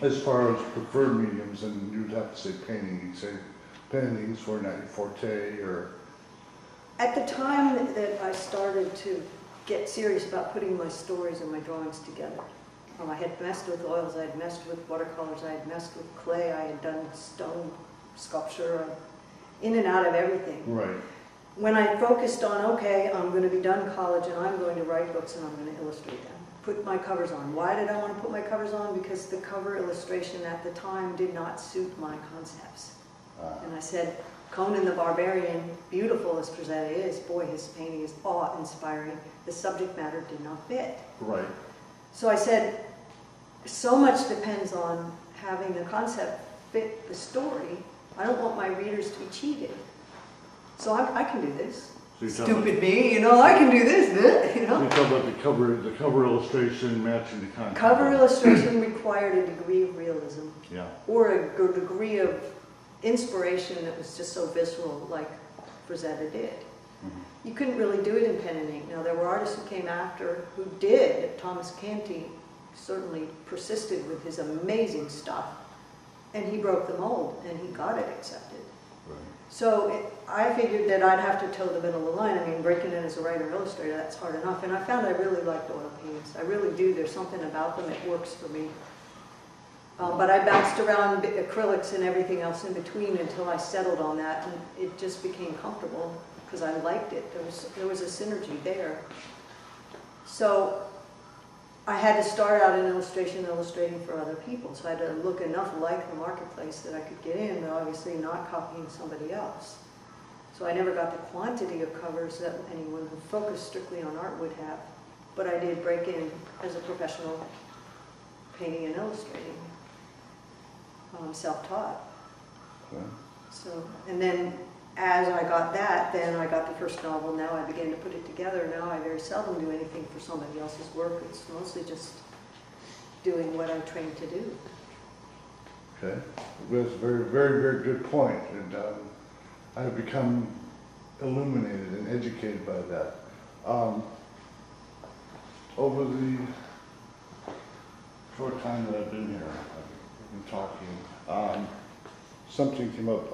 As far as preferred mediums, and you'd have to say painting, you'd say paintings were not your forte, or, At the time that- that I started to get serious about putting my stories and my drawings together, um, I had messed with oils, I had messed with watercolors, I had messed with clay, I had done stone sculpture, uh, in and out of everything. right, When I focused on, okay, I'm going to be done college and I'm going to write books and I'm going to illustrate them, put my covers on. Why did I want to put my covers on? Because the cover illustration at the time did not suit my concepts. uh, And I said, Conan the Barbarian, beautiful as Frazetta is, boy, his painting is awe-inspiring. The subject matter did not fit. right, So I said, so much depends on having the concept fit the story. I don't want my readers to be cheated. So I, I can do this. So you're talking about- Stupid me, you know, I can do this, you know. Talk about the cover, the cover illustration matching the content. Cover illustration required a degree of realism Yeah, or a degree of inspiration that was just so visceral, like Frazetta did. Mhm. You couldn't really do it in pen and ink. Now, there were artists who came after who did. Thomas Canty certainly persisted with his amazing stuff, and he broke the mold, and he got it accepted. So it, I figured that I'd have to toe the middle of the line. I mean, breaking in as a writer illustrator, that's hard enough. And I found I really liked oil paintings. I really do. There's something about them that works for me. Um, but I bounced around acrylics and everything else in between until I settled on that, and it just became comfortable because I liked it. There was there was a synergy there. So I had to start out in illustration illustrating for other people. So I had to look enough like the marketplace that I could get in, but obviously not copying somebody else. So I never got the quantity of covers that anyone who focused strictly on art would have. But I did break in as a professional painting and illustrating, um, self-taught. okay. So, and then as I got that, then I got the first novel. Now I began to put it together. Now I very seldom do anything for somebody else's work. It's mostly just doing what I'm trained to do. Okay, that's a very, very, very good point, and um, I have become illuminated and educated by that. Um, over the short time that I've been here, I've been talking, um, something came up.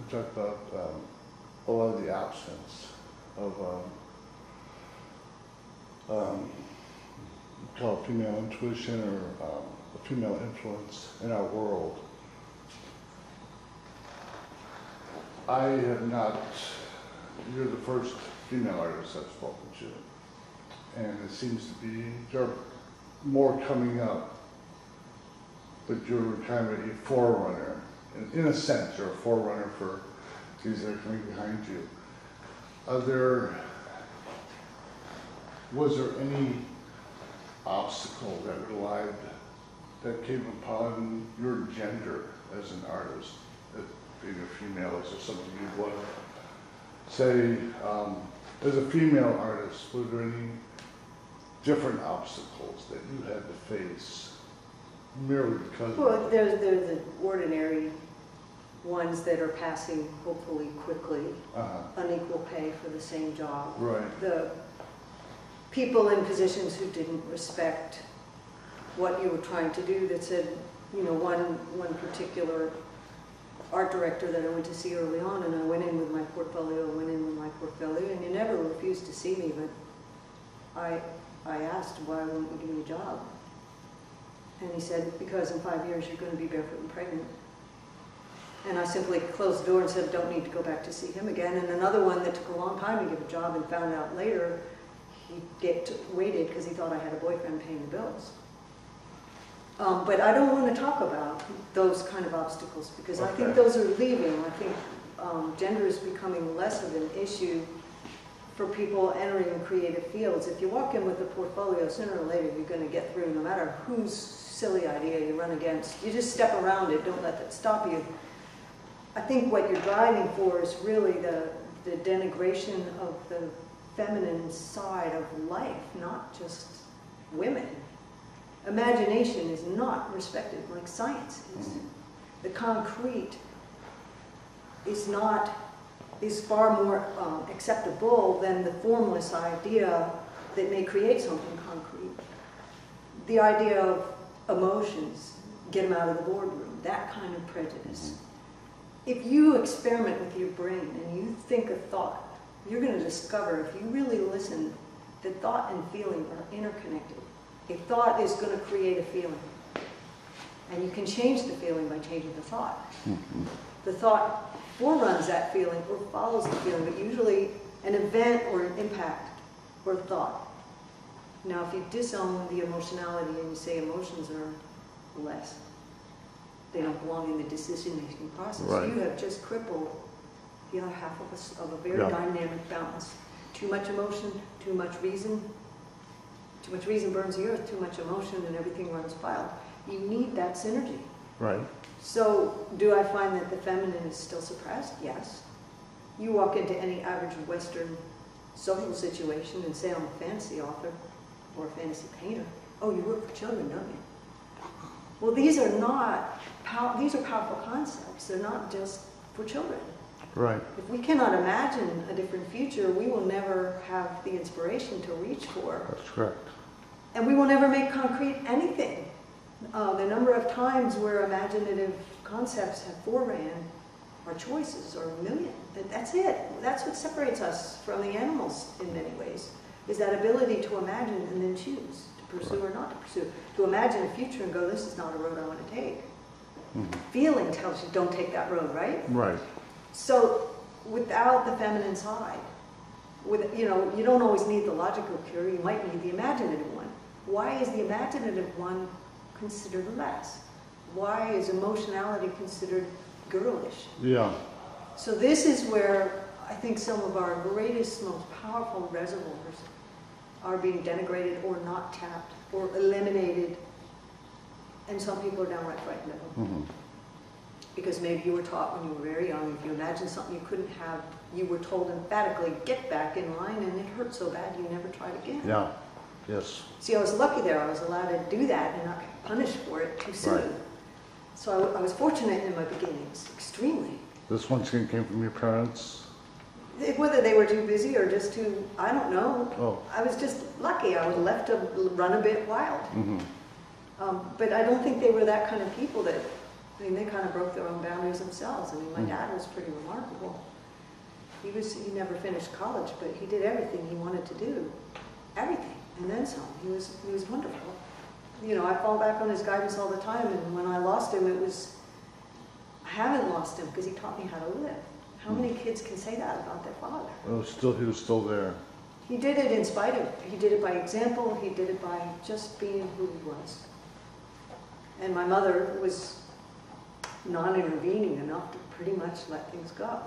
We talked about um, a lot of the absence of um, um, call it female intuition or um, female influence in our world. I have not, you're the first female artist I've spoken to. And it seems to be, there are more coming up. But you're kind of a forerunner. In, in a sense, you're a forerunner for these that are coming behind you. Are there, was there any obstacle that relied, that came upon your gender as an artist, being a female, is there something you'd want to say, um, as a female artist, were there any different obstacles that you had to face merely because Well, of? there's, there's the ordinary ones that are passing hopefully quickly, Uh-huh, unequal pay for the same job. right, The people in positions who didn't respect what you were trying to do that said, you know, one, one particular art director that I went to see early on, and I went in with my portfolio, went in with my portfolio, and you never refused to see me, but I, I asked, why won't you give me a job? And he said, because in five years you're going to be barefoot and pregnant. And I simply closed the door and said, don't need to go back to see him again. And another one that took a long time to get a job and found out later, he get, waited because he thought I had a boyfriend paying the bills. Um, but I don't want to talk about those kind of obstacles because I think those are leaving. I think um, gender is becoming less of an issue for people entering creative fields. If you walk in with a portfolio, sooner or later you're going to get through, no matter whose silly idea you run against. You just step around it. Don't let that stop you. I think what you're driving for is really the, the denigration of the feminine side of life, not just women. Imagination is not respected like science is. Mhm. The concrete is not, is far more um, acceptable than the formless idea that may create something concrete. The idea of emotions, get them out of the boardroom, that kind of prejudice. Mm-hmm. If you experiment with your brain and you think a thought, you're going to discover if you really listen that thought and feeling are interconnected. A thought is going to create a feeling. And you can change the feeling by changing the thought. Mm-hmm. The thought foreruns that feeling or follows the feeling, but usually an event or an impact or thought. Now, if you disown the emotionality and you say emotions are less, they don't belong in the decision-making process, Right. you have just crippled the other half of us of a very Yeah. dynamic balance. Too much emotion, too much reason. Too much reason burns the earth, too much emotion, and everything runs wild. You need that synergy. Right. So, do I find that the feminine is still suppressed? Yes. You walk into any average Western social situation and say, I'm a fantasy author or a fantasy painter. Oh, you work for children, don't you? Well, these are not, these are powerful concepts. They're not just for children. Right. If we cannot imagine a different future, we will never have the inspiration to reach for That's correct. and we will never make concrete anything. Uh, the number of times where imaginative concepts have foreran our choices are a million. That- That's it. That's what separates us from the animals in many ways, is that ability to imagine and then choose to pursue or not to pursue. To imagine a future and go, this is not a road I want to take. Mhm. Feeling tells you, don't take that road, right? Right. So without the feminine side, with, you know, you don't always need the logical cure, you might need the imaginative one. Why is the imaginative one considered less? Why is emotionality considered girlish? Yeah. So this is where I think some of our greatest, most powerful reservoirs are being denigrated or not tapped or eliminated. And some people are downright frightened of them. hmm Because maybe you were taught when you were very young, if you imagined something you couldn't have, you were told emphatically, get back in line, and it hurt so bad you never tried again. Yeah. Yes. See, I was lucky there. I was allowed to do that and not get punished for it too soon. Right. So I was fortunate in my beginnings, extremely. This one came from your parents. Whether they were too busy or just too, I don't know. Oh. I was just lucky. I was left to run a bit wild. hmm Um, but I don't think they were that kind of people that, I mean, they kind of broke their own boundaries themselves. I mean, my Mm. dad was pretty remarkable. He was, he never finished college, but he did everything he wanted to do. Everything, and then some. He was, he was wonderful. You know, I fall back on his guidance all the time, and when I lost him, it was, I haven't lost him because he taught me how to live. How many kids can say that about their father? Oh, still, he was still there. He did it in spite of, he did it by example, he did it by just being who he was. And my mother was non-intervening enough to pretty much let things go.